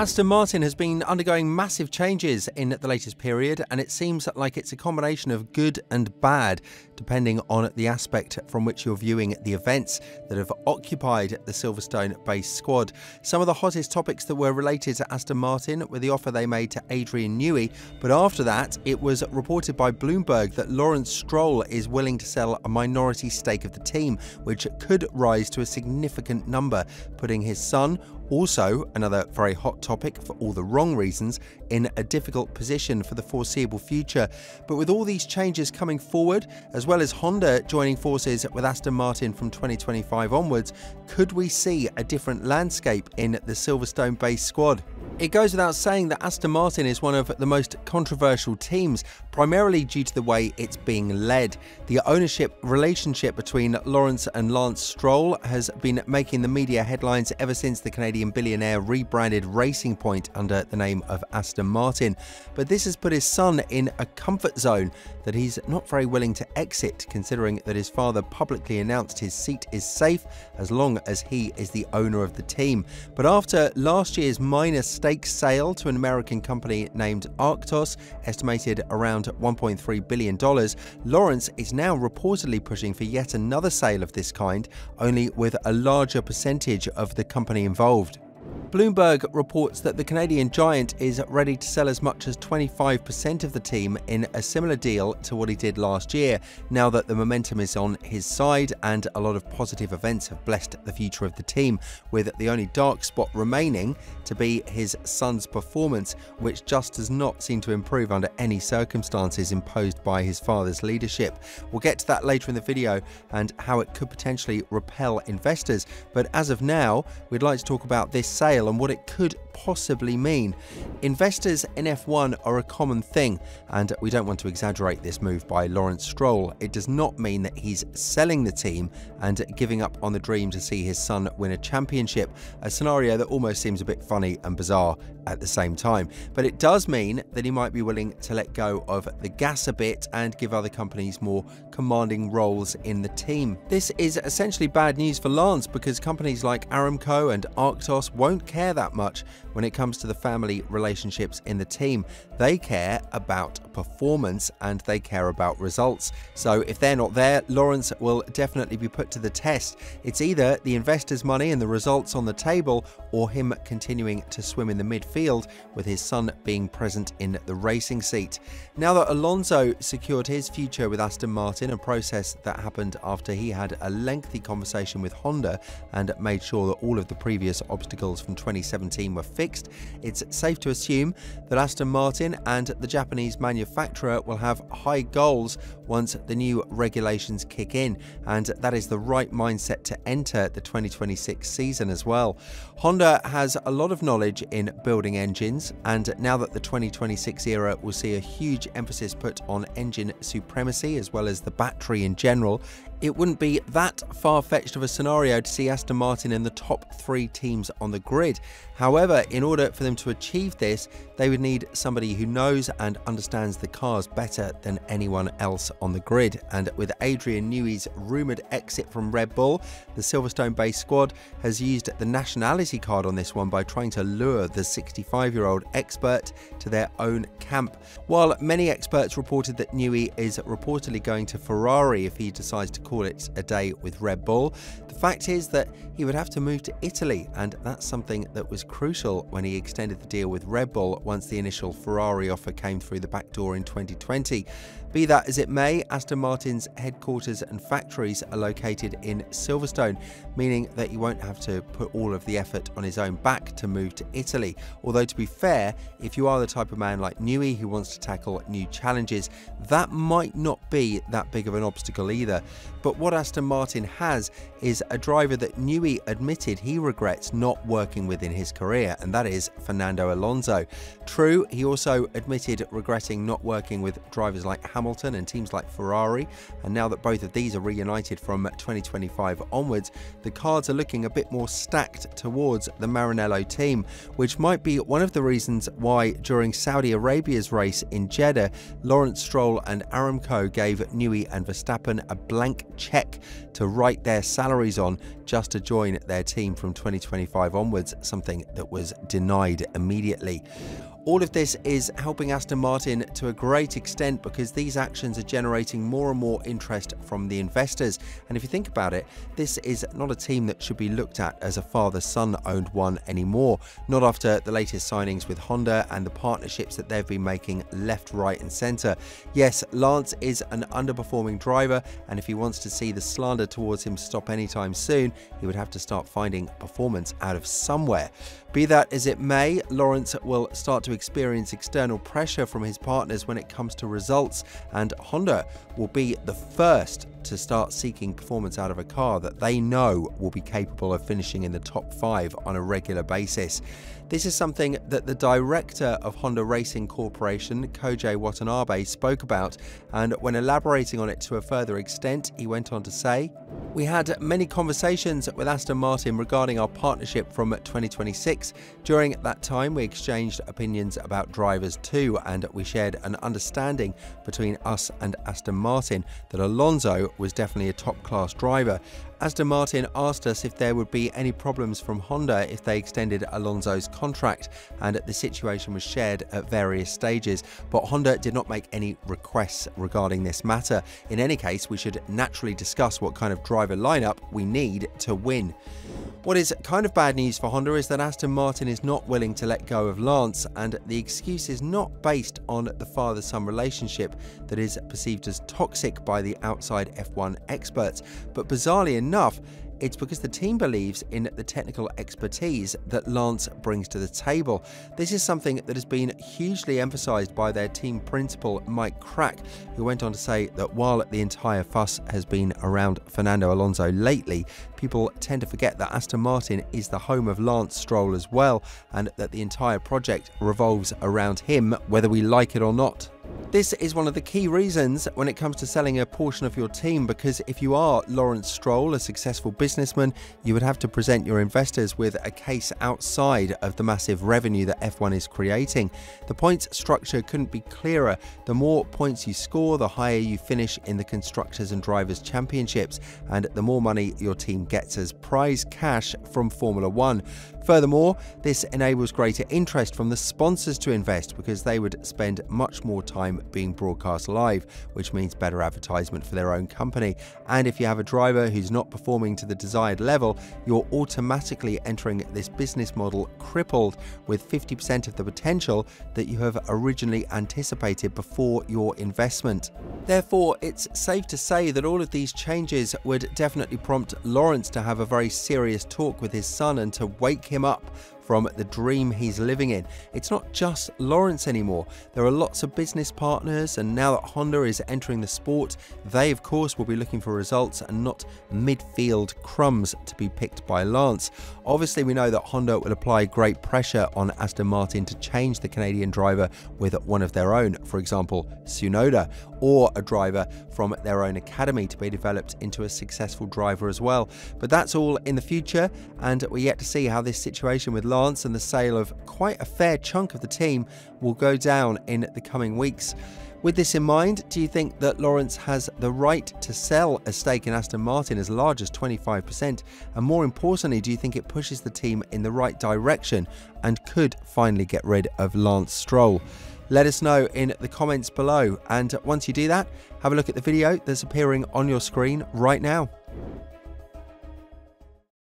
Aston Martin has been undergoing massive changes in the latest period, and it seems like it's a combination of good and bad, depending on the aspect from which you're viewing the events that have occupied the Silverstone based squad. Some of the hottest topics that were related to Aston Martin were the offer they made to Adrian Newey, but after that, it was reported by Bloomberg that Lawrence Stroll is willing to sell a minority stake of the team, which could rise to a significant number, putting his son also, another very hot topic for all the wrong reasons, in a difficult position for the foreseeable future. But with all these changes coming forward, as well as Honda joining forces with Aston Martin from 2025 onwards, could we see a different landscape in the Silverstone based squad? It goes without saying that Aston Martin is one of the most controversial teams, primarily due to the way it's being led. The ownership relationship between Lawrence and Lance Stroll has been making the media headlines ever since the Canadian billionaire rebranded Racing Point under the name of Aston Martin. But this has put his son in a comfort zone that he's not very willing to exit, considering that his father publicly announced his seat is safe as long as he is the owner of the team. But after last year's minor stake sale to an American company named Arctos, estimated around $1.3 billion, Lawrence is now reportedly pushing for yet another sale of this kind, only with a larger percentage of the company involved. Bloomberg reports that the Canadian giant is ready to sell as much as 25% of the team in a similar deal to what he did last year, now that the momentum is on his side and a lot of positive events have blessed the future of the team, with the only dark spot remaining to be his son's performance, which just does not seem to improve under any circumstances imposed by his father's leadership. We'll get to that later in the video and how it could potentially repel investors, but as of now, we'd like to talk about this sale and what it could possibly mean. Investors in F1 are a common thing, and we don't want to exaggerate this move by Lawrence Stroll. It does not mean that he's selling the team and giving up on the dream to see his son win a championship, a scenario that almost seems a bit funny and bizarre at the same time. But it does mean that he might be willing to let go of the gas a bit and give other companies more commanding roles in the team. This is essentially bad news for Lance because companies like Aramco and Arctos won't care that much when it comes to the family relationships in the team. They care about performance and they care about results. So if they're not there, Lawrence will definitely be put to the test. It's either the investors' money and the results on the table or him continuing to swim in the midfield with his son being present in the racing seat. Now that Alonso secured his future with Aston Martin, a process that happened after he had a lengthy conversation with Honda and made sure that all of the previous obstacles from 2017 were fixed, it's safe to assume that Aston Martin and the Japanese manufacturer will have high goals once the new regulations kick in, and that is the right mindset to enter the 2026 season as well. Honda has a lot of knowledge in building engines, and now that the 2026 era will see a huge emphasis put on engine supremacy as well as the battery in general, it wouldn't be that far fetched of a scenario to see Aston Martin in the top three teams on the grid. However, in order for them to achieve this, they would need somebody who knows and understands the cars better than anyone else on the grid. And with Adrian Newey's rumoured exit from Red Bull, the Silverstone based squad has used the nationality card on this one by trying to lure the 65 year old expert to their own camp. While many experts reported that Newey is reportedly going to Ferrari if he decides to call it a day with Red Bull, the fact is that he would have to move to Italy, and that's something that was crucial when he extended the deal with Red Bull once the initial Ferrari offer came through the back door in 2020. Be that as it may, Aston Martin's headquarters and factories are located in Silverstone, meaning that he won't have to put all of the effort on his own back to move to Italy. Although, to be fair, if you are the type of man like Newey who wants to tackle new challenges, that might not be that big of an obstacle either. But what Aston Martin has is a driver that Newey admitted he regrets not working with in his career, and that is Fernando Alonso. True, he also admitted regretting not working with drivers like Hamilton and teams like Ferrari, and now that both of these are reunited from 2025 onwards, the cards are looking a bit more stacked towards the Maranello team, which might be one of the reasons why during Saudi Arabia's race in Jeddah, Lawrence Stroll and Aramco gave Newey and Verstappen a blank check to write their salaries on just to join their team from 2025 onwards, something that was denied immediately. All of this is helping Aston Martin to a great extent because these actions are generating more and more interest from the investors. And if you think about it, this is not a team that should be looked at as a father son owned one anymore. Not after the latest signings with Honda and the partnerships that they've been making left, right, and centre. Yes, Lance is an underperforming driver, and if he wants to see the slander towards him stop anytime soon, he would have to start finding performance out of somewhere. Be that as it may, Lawrence will start to experience external pressure from his partners when it comes to results, and Honda will be the first to start seeking performance out of a car that they know will be capable of finishing in the top five on a regular basis. This is something that the director of Honda Racing Corporation, Koji Watanabe, spoke about, and when elaborating on it to a further extent, he went on to say, We had many conversations with Aston Martin regarding our partnership from 2026. During that time, we exchanged opinions about drivers too, and we shared an understanding between us and Aston Martin that Alonso was definitely a top class driver. Aston Martin asked us if there would be any problems from Honda if they extended Alonso's contract, and the situation was shared at various stages. But Honda did not make any requests regarding this matter. In any case, we should naturally discuss what kind of driver lineup we need to win. What is kind of bad news for Honda is that Aston Martin is not willing to let go of Lance, and the excuse is not based on the father son relationship that is perceived as toxic by the outside F1 experts, but bizarrely enough, it's because the team believes in the technical expertise that Lance brings to the table. This is something that has been hugely emphasised by their team principal, Mike Krack, who went on to say that while the entire fuss has been around Fernando Alonso lately, people tend to forget that Aston Martin is the home of Lance Stroll as well, and that the entire project revolves around him, whether we like it or not. This is one of the key reasons when it comes to selling a portion of your team because if you are Lawrence Stroll, a successful businessman, you would have to present your investors with a case outside of the massive revenue that F1 is creating. The points structure couldn't be clearer. The more points you score, the higher you finish in the Constructors and Drivers' Championships, and the more money your team gets as prize cash from Formula One. Furthermore, this enables greater interest from the sponsors to invest because they would spend much more time being broadcast live, which means better advertisement for their own company. And if you have a driver who's not performing to the desired level, you're automatically entering this business model crippled with 50% of the potential that you have originally anticipated before your investment. Therefore, it's safe to say that all of these changes would definitely prompt Lawrence to have a very serious talk with his son and to wake him up from the dream he's living in. It's not just Lawrence anymore. There are lots of business partners, and now that Honda is entering the sport, they of course will be looking for results and not midfield crumbs to be picked by Lance. Obviously, we know that Honda will apply great pressure on Aston Martin to change the Canadian driver with one of their own, for example, Tsunoda, or a driver from their own academy to be developed into a successful driver as well. But that's all in the future, and we're yet to see how this situation with Lance and the sale of quite a fair chunk of the team will go down in the coming weeks. With this in mind, do you think that Lawrence has the right to sell a stake in Aston Martin as large as 25%? And more importantly, do you think it pushes the team in the right direction and could finally get rid of Lance Stroll? Let us know in the comments below. And once you do that, have a look at the video that's appearing on your screen right now.